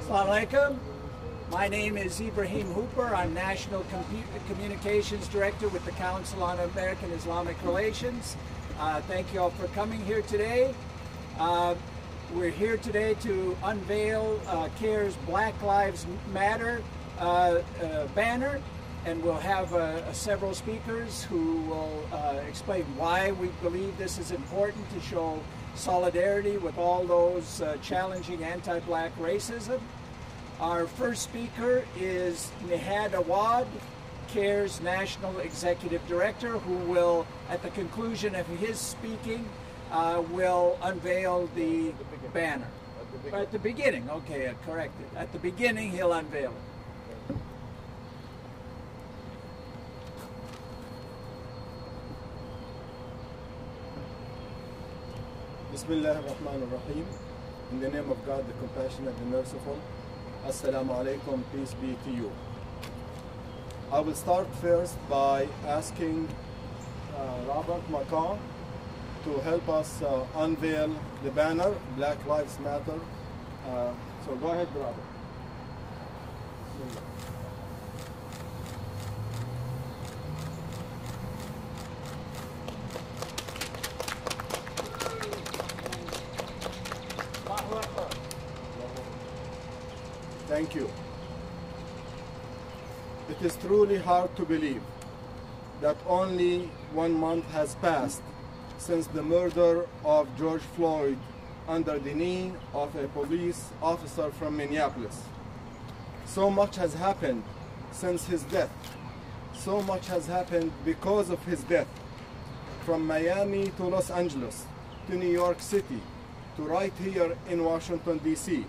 Assalamu alaikum. My name is Ibrahim Hooper. I'm National Communications Director with the Council on American Islamic Relations. Uh, thank you all for coming here today. Uh, we're here today to unveil uh, CAIR's Black Lives Matter banner, and we'll have uh, several speakers who will uh, explain why we believe this is important to show solidarity with all those uh, challenging anti-black racism. Our first speaker is Nihad Awad, CAIR's National Executive Director, who will, at the conclusion of his speaking, uh, will unveil the banner. At the beginning, okay, corrected. At the beginning, he'll unveil it. Bismillah ar-Rahman ar-Rahim. In the name of God, the compassionate, the merciful. Assalamu alaikum, peace be to you. I will start first by asking uh, Robert Macan to help us uh, unveil the banner, Black Lives Matter. Uh, so go ahead, Robert. Bismillah. Thank you. It is truly hard to believe that only one month has passed since the murder of George Floyd under the knee of a police officer from Minneapolis. So much has happened since his death. So much has happened because of his death. From Miami to Los Angeles to New York City to right here in Washington, D.C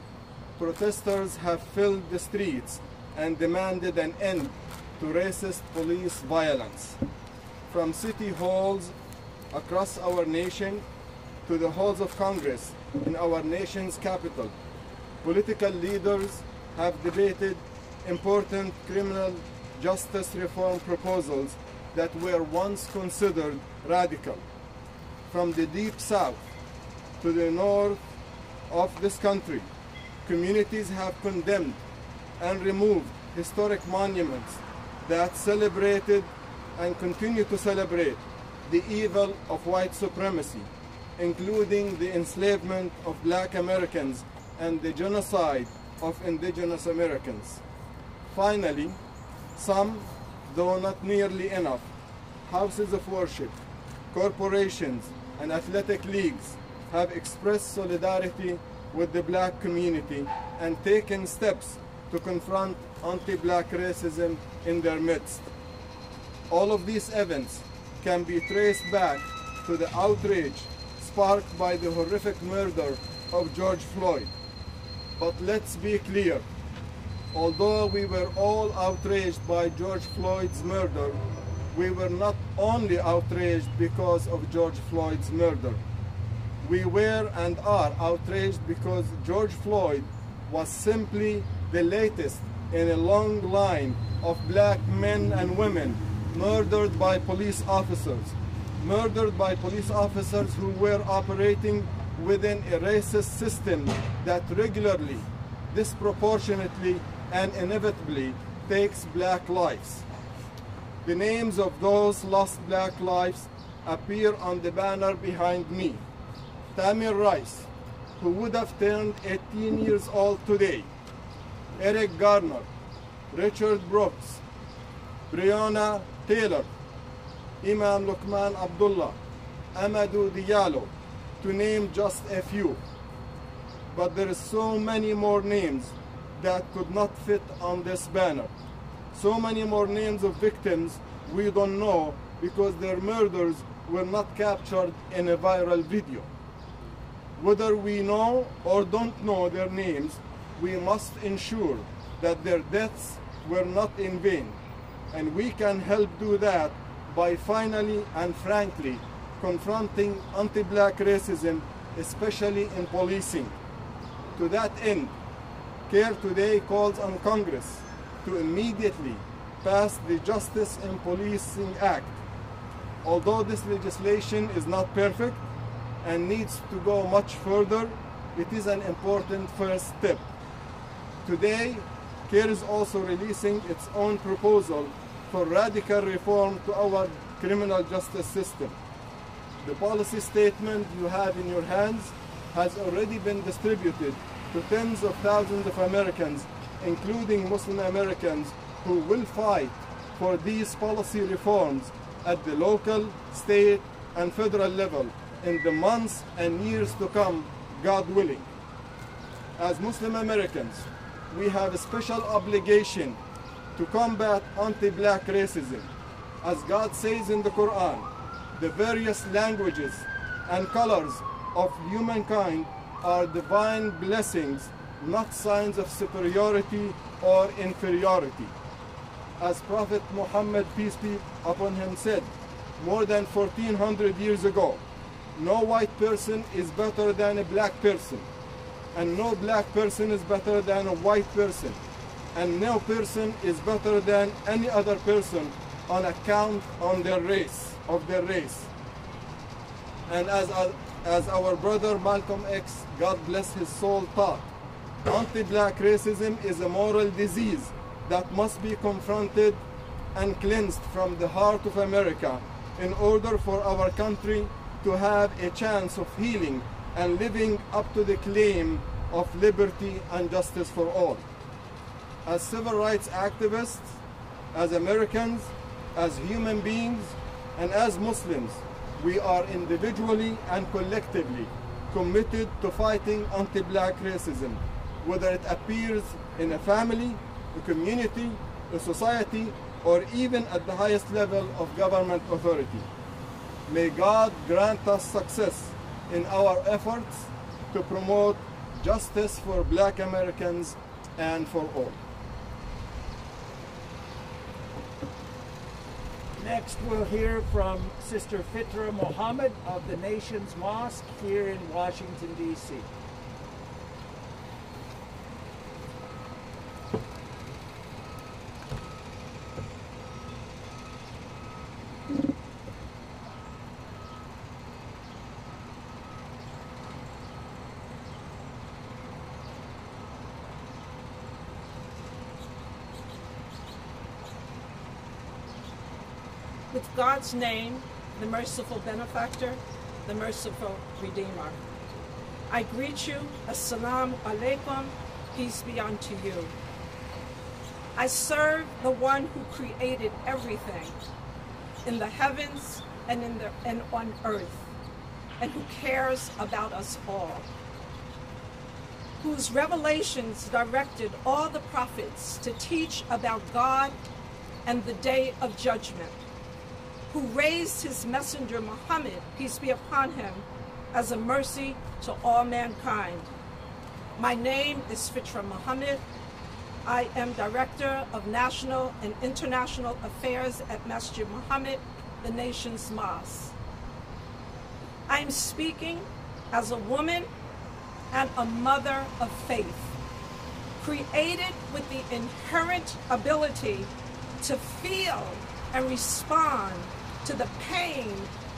protesters have filled the streets and demanded an end to racist police violence. From city halls across our nation to the halls of Congress in our nation's capital, political leaders have debated important criminal justice reform proposals that were once considered radical. From the deep south to the north of this country, communities have condemned and removed historic monuments that celebrated and continue to celebrate the evil of white supremacy, including the enslavement of black Americans and the genocide of indigenous Americans. Finally, some, though not nearly enough, houses of worship, corporations, and athletic leagues have expressed solidarity with the black community and taken steps to confront anti-black racism in their midst. All of these events can be traced back to the outrage sparked by the horrific murder of George Floyd. But let's be clear, although we were all outraged by George Floyd's murder, we were not only outraged because of George Floyd's murder we were and are outraged because George Floyd was simply the latest in a long line of black men and women murdered by police officers, murdered by police officers who were operating within a racist system that regularly, disproportionately, and inevitably takes black lives. The names of those lost black lives appear on the banner behind me. Tamir Rice, who would have turned 18 years old today, Eric Garner, Rayshard Brooks, Breonna Taylor, Imam Lukman Abdullah, Amadou Diallo, to name just a few. But there is so many more names that could not fit on this banner. So many more names of victims we don't know because their murders were not captured in a viral video. Whether we know or don't know their names, we must ensure that their deaths were not in vain. And we can help do that by finally and frankly confronting anti-black racism, especially in policing. To that end, CAIR today calls on Congress to immediately pass the Justice in Policing Act. Although this legislation is not perfect and needs to go much further, it is an important first step. Today, CAIR is also releasing its own proposal for radical reform to our criminal justice system. The policy statement you have in your hands has already been distributed to tens of thousands of Americans, including Muslim Americans, who will fight for these policy reforms at the local, state, and federal level in the months and years to come, God willing. As Muslim Americans, we have a special obligation to combat anti-black racism. As God says in the Quran, the various languages and colors of humankind are divine blessings, not signs of superiority or inferiority. As Prophet Muhammad, peace be upon him, said more than 1400 years ago, no white person is better than a black person, and no black person is better than a white person, and no person is better than any other person on account on their race, of their race. And as, as our brother Malcolm X, God bless his soul, taught, anti-black racism is a moral disease that must be confronted and cleansed from the heart of America in order for our country to have a chance of healing and living up to the claim of liberty and justice for all. As civil rights activists, as Americans, as human beings, and as Muslims, we are individually and collectively committed to fighting anti-black racism, whether it appears in a family, a community, a society, or even at the highest level of government authority. May God grant us success in our efforts to promote justice for black Americans and for all. Next, we'll hear from Sister Fitra Mohammed of the Nation's Mosque here in Washington, D.C. with God's name, the merciful benefactor, the merciful redeemer. I greet you, Assalamu alaikum, peace be unto you. I serve the one who created everything in the heavens and in the and on earth, and who cares about us all. Whose revelations directed all the prophets to teach about God and the day of judgment who raised his messenger Muhammad, peace be upon him, as a mercy to all mankind. My name is Fitra Muhammad. I am Director of National and International Affairs at Masjid Muhammad, the nation's mosque. I am speaking as a woman and a mother of faith, created with the inherent ability to feel and respond to the pain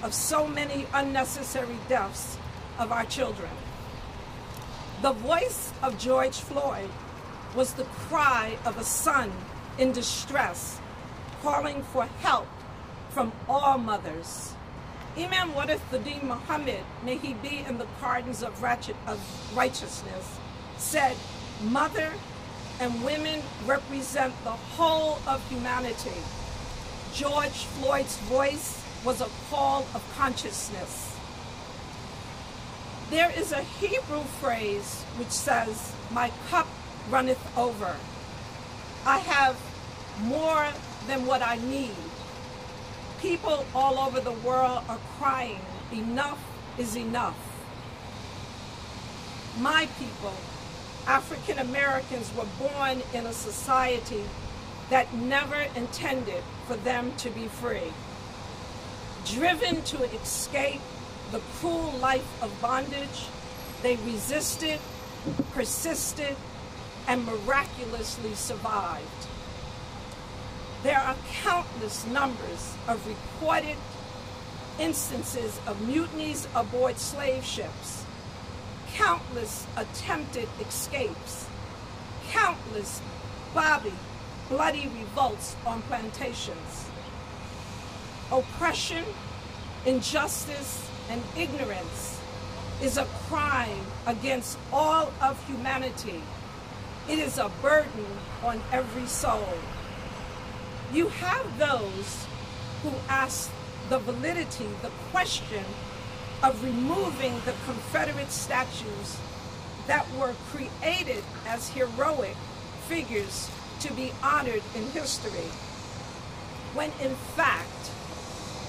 of so many unnecessary deaths of our children. The voice of George Floyd was the cry of a son in distress, calling for help from all mothers. Imam Warithuddin Muhammad, may he be in the pardons of, ratchet of righteousness, said, Mother and women represent the whole of humanity George Floyd's voice was a call of consciousness. There is a Hebrew phrase which says, My cup runneth over. I have more than what I need. People all over the world are crying, enough is enough. My people, African Americans, were born in a society that never intended for them to be free. Driven to escape the cruel life of bondage, they resisted, persisted, and miraculously survived. There are countless numbers of recorded instances of mutinies aboard slave ships, countless attempted escapes, countless bobby, bloody revolts on plantations. Oppression, injustice, and ignorance is a crime against all of humanity. It is a burden on every soul. You have those who ask the validity, the question of removing the Confederate statues that were created as heroic figures to be honored in history, when in fact,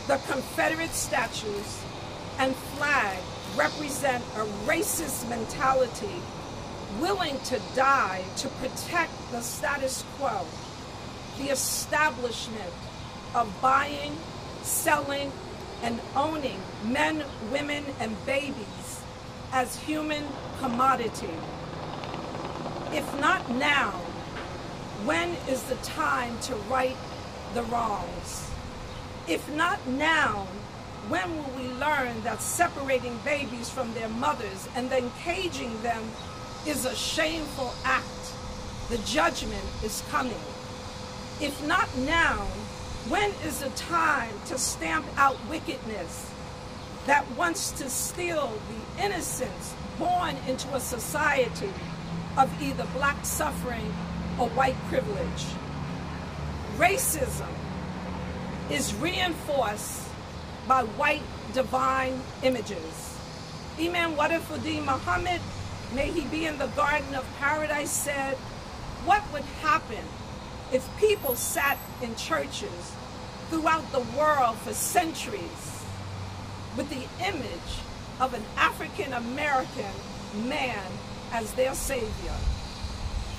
the Confederate statues and flag represent a racist mentality willing to die to protect the status quo, the establishment of buying, selling, and owning men, women, and babies as human commodity. If not now, when is the time to right the wrongs? If not now, when will we learn that separating babies from their mothers and then caging them is a shameful act? The judgment is coming. If not now, when is the time to stamp out wickedness that wants to steal the innocence born into a society of either black suffering white privilege? Racism is reinforced by white divine images. Imam Warithuddin Muhammad, may he be in the Garden of Paradise, said, What would happen if people sat in churches throughout the world for centuries with the image of an African American man as their savior?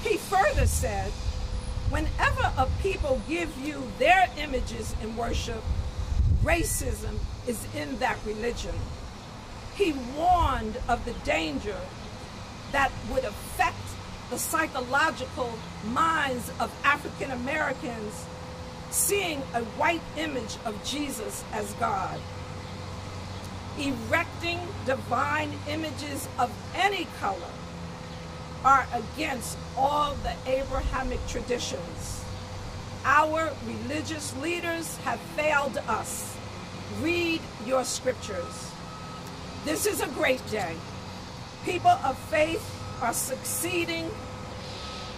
He further said, Whenever a people give you their images in worship, racism is in that religion. He warned of the danger that would affect the psychological minds of African Americans seeing a white image of Jesus as God. Erecting divine images of any color are against all the Abrahamic traditions. Our religious leaders have failed us. Read your scriptures. This is a great day. People of faith are succeeding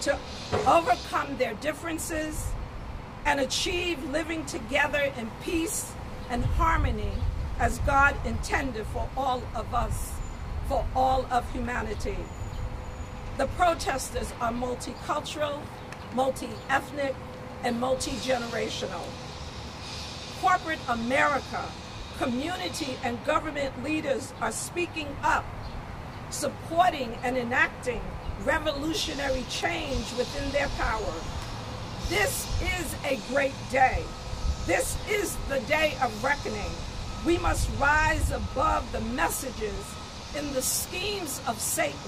to overcome their differences and achieve living together in peace and harmony as God intended for all of us, for all of humanity. The protesters are multicultural, multi-ethnic, and multi-generational. Corporate America, community and government leaders are speaking up, supporting and enacting revolutionary change within their power. This is a great day. This is the day of reckoning. We must rise above the messages in the schemes of Satan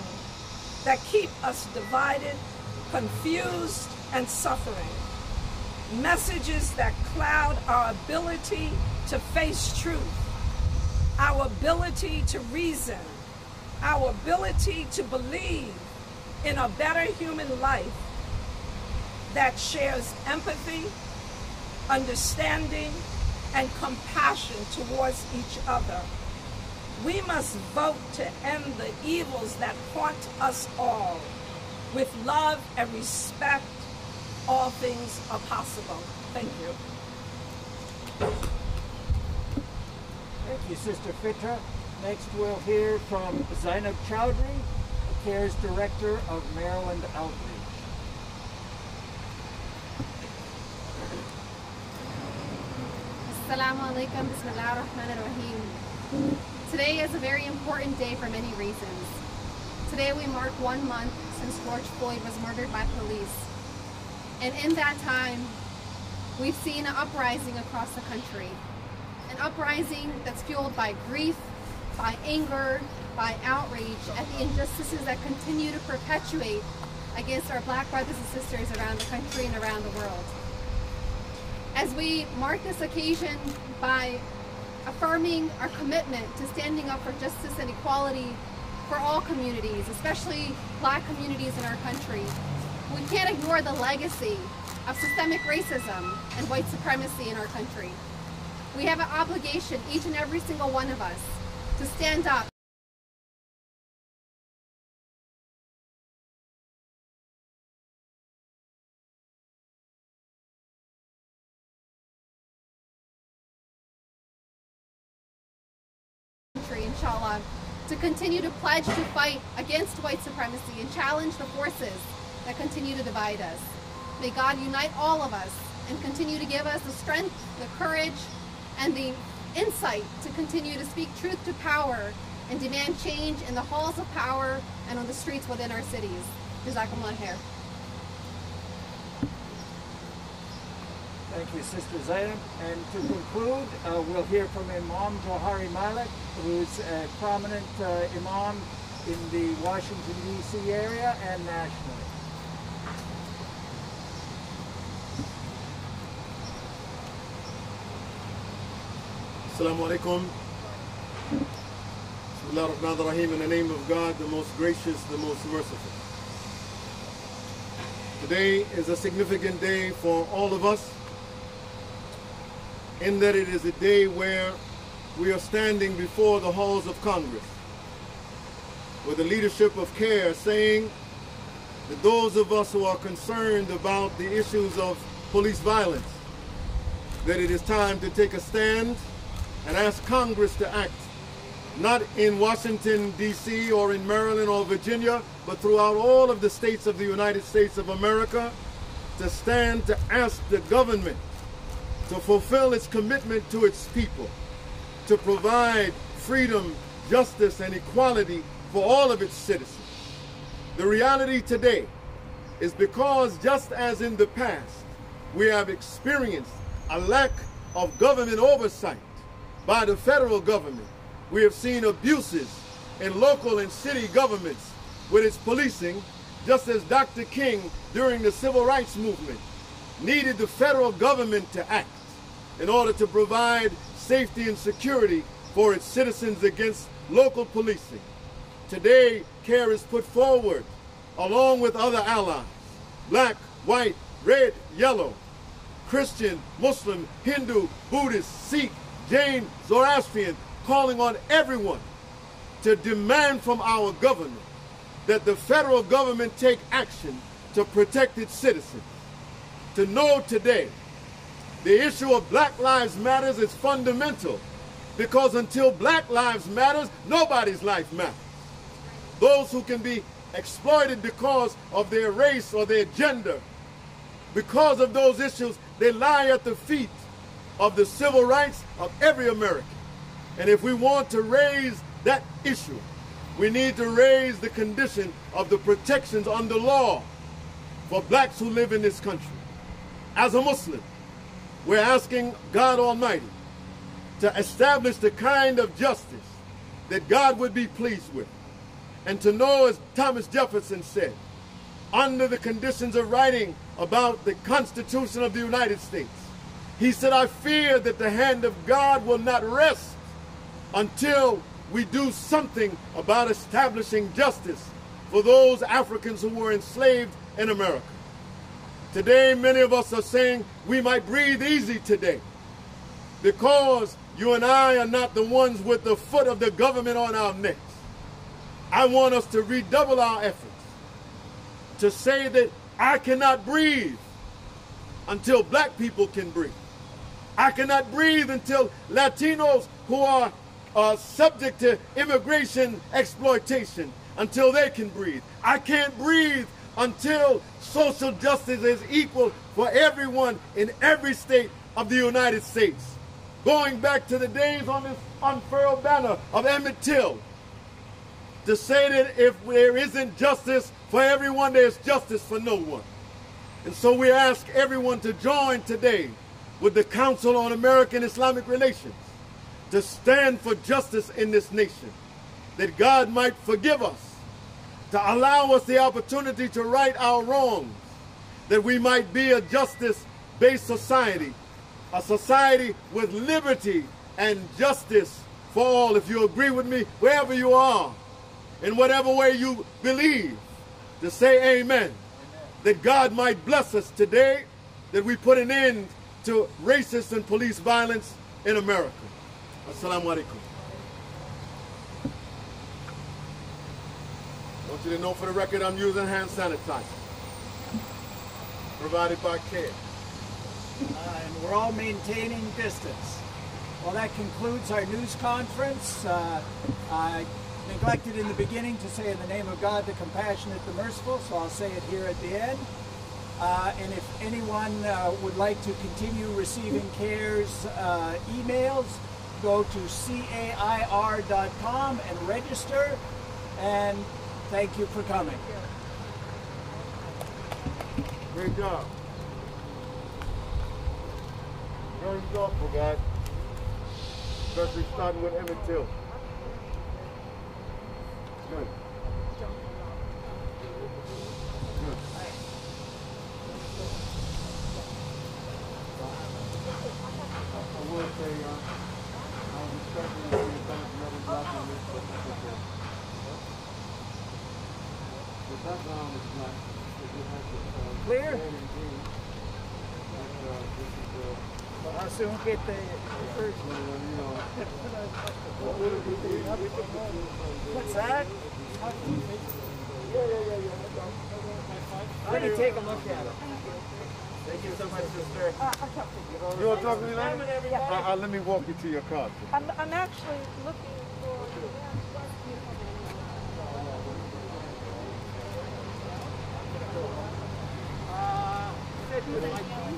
that keep us divided, confused, and suffering. Messages that cloud our ability to face truth, our ability to reason, our ability to believe in a better human life that shares empathy, understanding, and compassion towards each other. We must vote to end the evils that haunt us all. With love and respect, all things are possible. Thank you. Thank you, Sister Fitra. Next, we'll hear from Zainab Chowdhury, CAIR's Director of Maryland Outreach. Assalamu alaikum, bismillah ar-Rahman ar-Rahim. Today is a very important day for many reasons. Today we mark one month since George Floyd was murdered by police. And in that time, we've seen an uprising across the country. An uprising that's fueled by grief, by anger, by outrage at the injustices that continue to perpetuate against our black brothers and sisters around the country and around the world. as we mark this occasion by affirming our commitment to standing up for justice and equality for all communities, especially black communities in our country, we can't ignore the legacy of systemic racism and white supremacy in our country. We have an obligation, each and every single one of us, to stand up continue to pledge to fight against white supremacy and challenge the forces that continue to divide us. May God unite all of us and continue to give us the strength, the courage, and the insight to continue to speak truth to power and demand change in the halls of power and on the streets within our cities. Jazakumullah khair. Thank you, Sister Zainab. And to conclude, uh, we'll hear from Imam Johari Malik, who's a prominent uh, Imam in the Washington, D.C. area and nationally. Assalamu alaikum. Bismillah ar-Rahman ar-Rahim. In the name of God, the most gracious, the most merciful. Today is a significant day for all of us in that it is a day where we are standing before the halls of Congress with the leadership of CAIR saying that those of us who are concerned about the issues of police violence, that it is time to take a stand and ask Congress to act, not in Washington, D.C. or in Maryland or Virginia, but throughout all of the states of the United States of America, to stand to ask the government to fulfill its commitment to its people, to provide freedom, justice, and equality for all of its citizens. The reality today is because just as in the past, we have experienced a lack of government oversight by the federal government. We have seen abuses in local and city governments with its policing, just as Dr. King during the civil rights movement needed the federal government to act in order to provide safety and security for its citizens against local policing. Today, CAIR is put forward along with other allies, black, white, red, yellow, Christian, Muslim, Hindu, Buddhist, Sikh, Jain, Zoroastrian, calling on everyone to demand from our government that the federal government take action to protect its citizens. To know today the issue of Black Lives Matters is fundamental because until Black Lives Matters, nobody's life matters. Those who can be exploited because of their race or their gender, because of those issues, they lie at the feet of the civil rights of every American. And if we want to raise that issue, we need to raise the condition of the protections under law for blacks who live in this country. As a Muslim, we're asking God Almighty to establish the kind of justice that God would be pleased with. And to know, as Thomas Jefferson said, under the conditions of writing about the Constitution of the United States, he said, I fear that the hand of God will not rest until we do something about establishing justice for those Africans who were enslaved in America. Today, many of us are saying we might breathe easy today because you and I are not the ones with the foot of the government on our necks. I want us to redouble our efforts to say that I cannot breathe until black people can breathe. I cannot breathe until Latinos who are uh, subject to immigration exploitation, until they can breathe. I can't breathe until social justice is equal for everyone in every state of the United States. Going back to the days on this unfurled banner of Emmett Till, to say that if there isn't justice for everyone, there's justice for no one. And so we ask everyone to join today with the Council on American Islamic Relations to stand for justice in this nation, that God might forgive us to allow us the opportunity to right our wrongs, that we might be a justice-based society a society with liberty and justice for all. If you agree with me, wherever you are, in whatever way you believe, to say amen. amen. That God might bless us today, that we put an end to racist and police violence in America. Assalamu alaikum. Want you to know for the record I'm using hand sanitizer provided by CAIR. Uh, and we're all maintaining distance. Well, that concludes our news conference. Uh, I neglected in the beginning to say in the name of God, the compassionate, the merciful, so I'll say it here at the end. Uh, and if anyone uh, would like to continue receiving CAIR's uh, emails, go to cair.com and register. And thank you for coming. Great job. Very thoughtful, guys. Especially starting with Emmett Till. Good. Clear? I'll soon get the first one. What's that? Yeah, yeah, yeah, yeah. Let me take a look at it. Thank you so much, sister. Uh, I'll talk to you. You want to talk to me now? Uh, uh, let me walk you to your car. I'm, I'm actually looking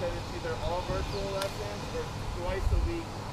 Said it's either all virtual lessons or twice a week